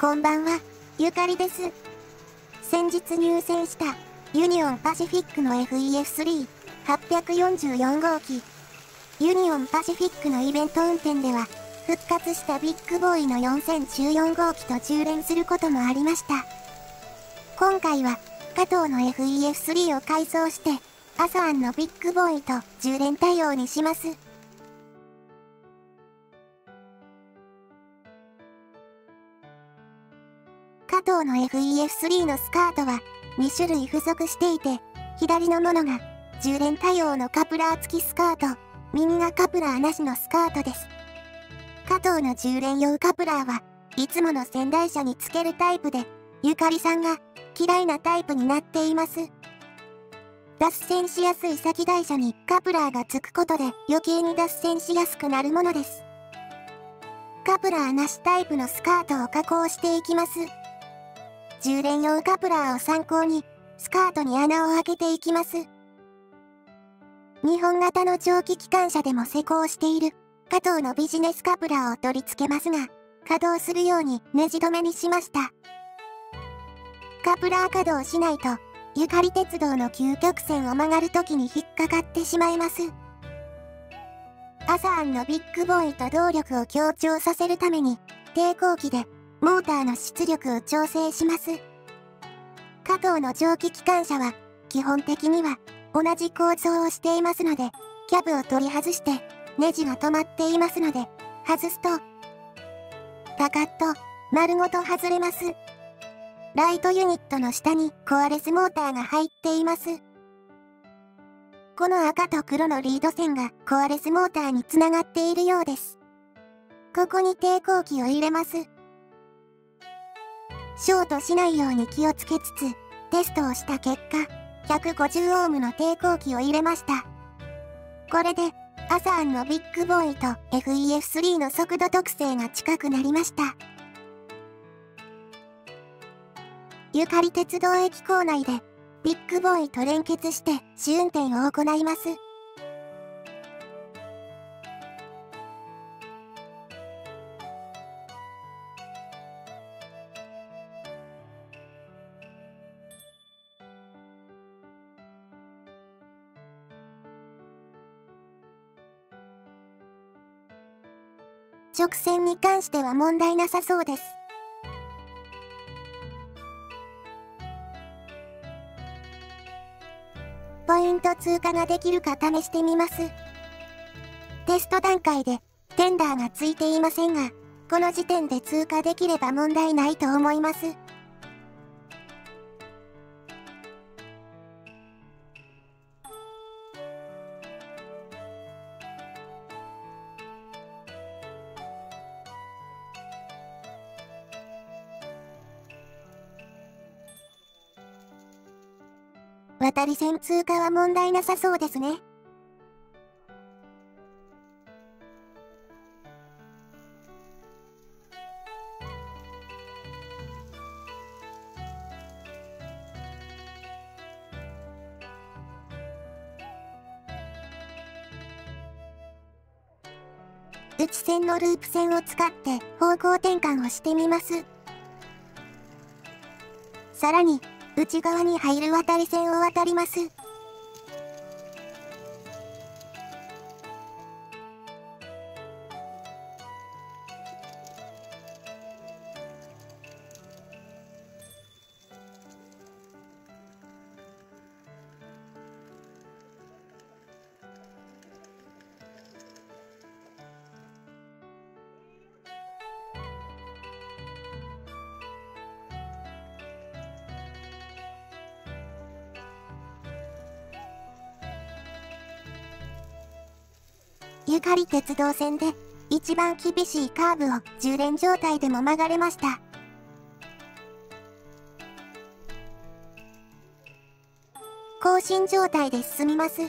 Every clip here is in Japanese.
こんばんは、ゆかりです。先日入選したユニオンパシフィックの FEF3-844 号機。ユニオンパシフィックのイベント運転では、復活したビッグボーイの4014号機と充連することもありました。今回は、加藤の FEF3 を改装して、アサアンのビッグボーイと充電対応にします。の FEF3 のスカートは2種類付属していて、左のものが充電対応のカプラー付きスカート、右がカプラーなしのスカートです。加藤の充電用カプラーはいつもの仙台車につけるタイプで、ゆかりさんが嫌いなタイプになっています。脱線しやすい先台車にカプラーがつくことで余計に脱線しやすくなるものです。カプラーなしタイプのスカートを加工していきます。充電用カプラーを参考に、スカートに穴を開けていきます。日本型の蒸気機関車でも施工している、加藤のビジネスカプラーを取り付けますが、稼働するようにネジ止めにしました。カプラー稼働しないと、ゆかり鉄道の急曲線を曲がるときに引っかかってしまいます。アサーンのビッグボーイと動力を強調させるために、抵抗器でモーターの出力を調整します。加藤の蒸気機関車は、基本的には同じ構造をしていますので、キャブを取り外して、ネジが止まっていますので、外すと、パカッと丸ごと外れます。ライトユニットの下にコアレスモーターが入っています。この赤と黒のリード線がコアレスモーターにつながっているようです。ここに抵抗器を入れます。ショートしないように気をつけつつ、テストをした結果、150オームの抵抗器を入れました。これで、アサーンのビッグボーイと FEF3 の速度特性が近くなりました。ゆかり鉄道駅構内で、ビッグボーイと連結して試運転を行います。直線に関しては問題なさそうです。ポイント通過ができるか試してみます。テスト段階でテンダーがついていませんが、この時点で通過できれば問題ないと思います。渡り線通過は問題なさそうですね。内線のループ線を使って方向転換をしてみます。さらに、内側に入る渡り線を渡ります。ゆかり鉄道線で一番厳しいカーブを充電状態でも曲がれました。更新状態で進みます。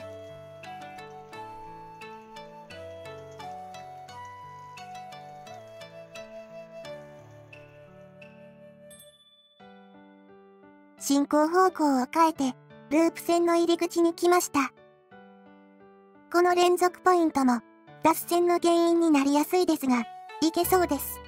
進行方向を変えて、ループ線の入り口に来ました。この連続ポイントも脱線の原因になりやすいですが、いけそうです。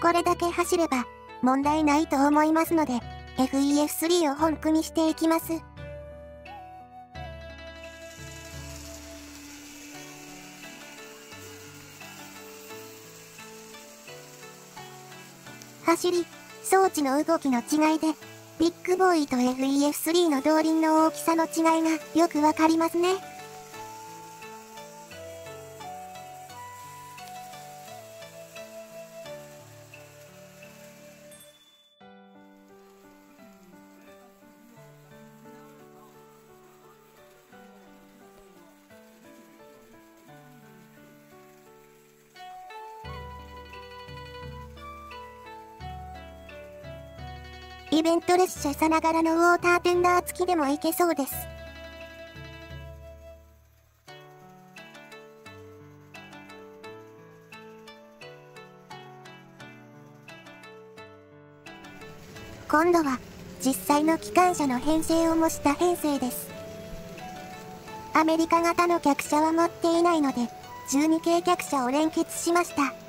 これだけ走れば問題ないと思いますので FEF3 を本組みしていきます。走り、装置の動きの違いで、ビッグボーイと FEF3 の動輪の大きさの違いがよくわかりますね。イベント列車さながらのウォーターテンダー付きでも行けそうです。今度は実際の機関車の編成を模した編成です。アメリカ型の客車は持っていないので12系客車を連結しました。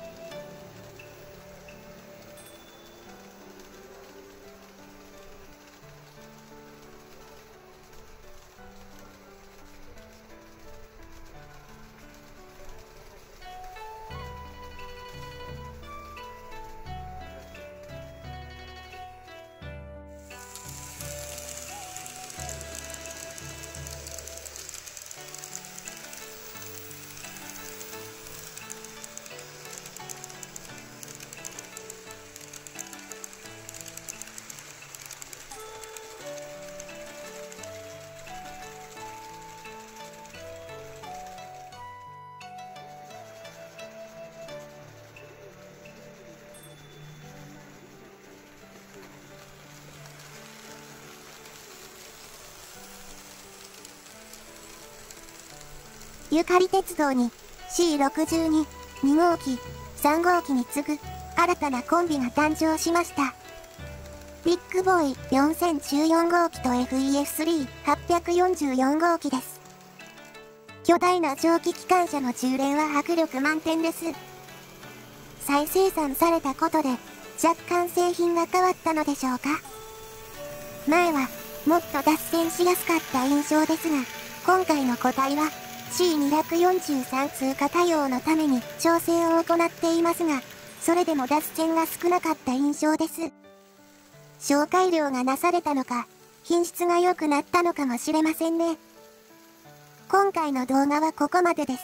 ゆかり鉄道に C62、2号機、3号機に次ぐ新たなコンビが誕生しました。ビッグボーイ4014号機と FEF3844 号機です。巨大な蒸気機関車の充連は迫力満点です。再生産されたことで若干製品が変わったのでしょうか前はもっと脱線しやすかった印象ですが、今回の個体は C243 通過対応のために調整を行っていますが、それでも脱線が少なかった印象です。紹介料がなされたのか、品質が良くなったのかもしれませんね。今回の動画はここまでです。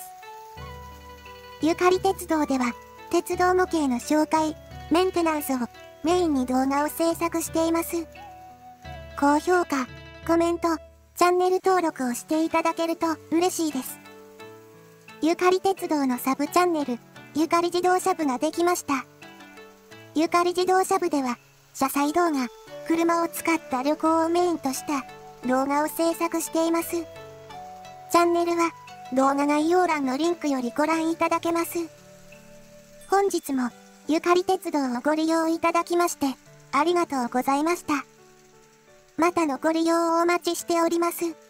ゆかり鉄道では、鉄道模型の紹介、メンテナンスをメインに動画を制作しています。高評価、コメント、チャンネル登録をしていただけると嬉しいです。ゆかり鉄道のサブチャンネル、ゆかり自動車部ができました。ゆかり自動車部では、車載動画、車を使った旅行をメインとした動画を制作しています。チャンネルは動画概要欄のリンクよりご覧いただけます。本日もゆかり鉄道をご利用いただきましてありがとうございました。またのご利用をお待ちしております。